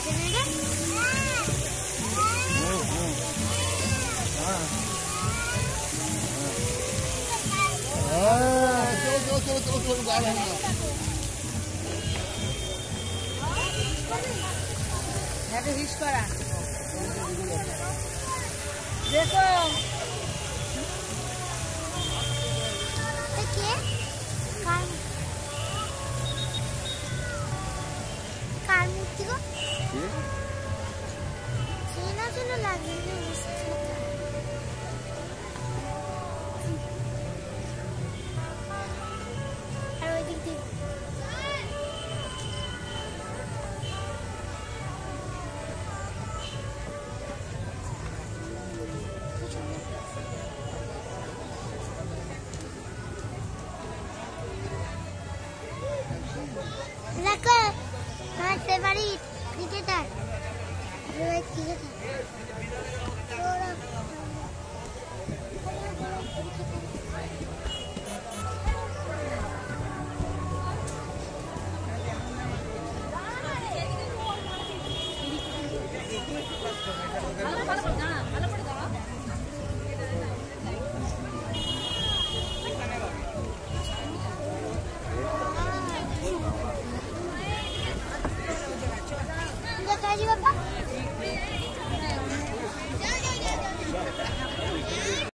coisa, né? Ah, chegou, Deve O quê? É carne. Tiga? Ya. Cina dulu lagi ni cerita. Hello, Didi. La cosa り逃げたいこれは逃げたいほら Gracias. 这个